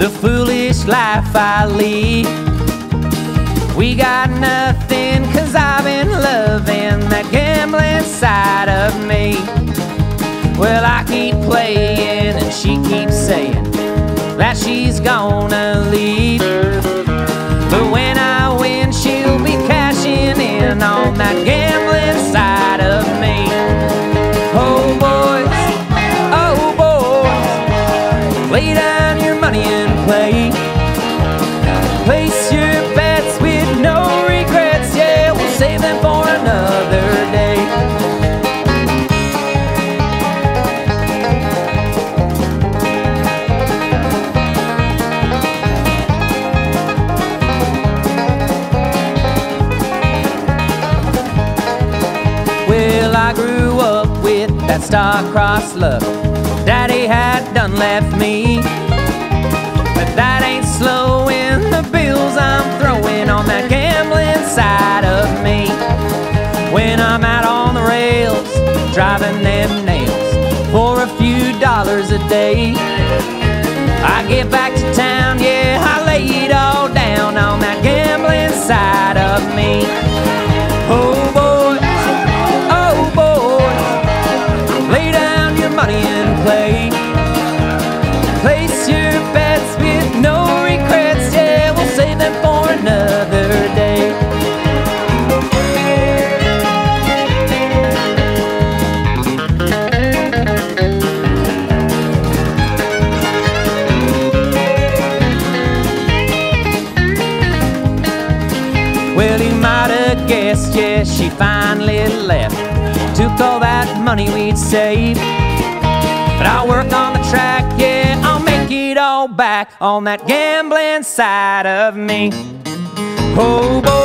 the foolish life I lead. We got nothing, cause I've been loving that gambling side of me. Well, I keep playing, and she keeps saying that she's gonna money and play. Place your bets with no regrets, yeah, we'll save them for another day. Well, I grew up with that star-crossed love Daddy had done left me. Driving them nails for a few dollars a day. I get back to town, yeah, I lay it all down on that gambling side of me. Well, he might have guessed, yeah, she finally left. Took all that money we'd saved. But I'll work on the track, yeah, I'll make it all back on that gambling side of me. Oh, boys,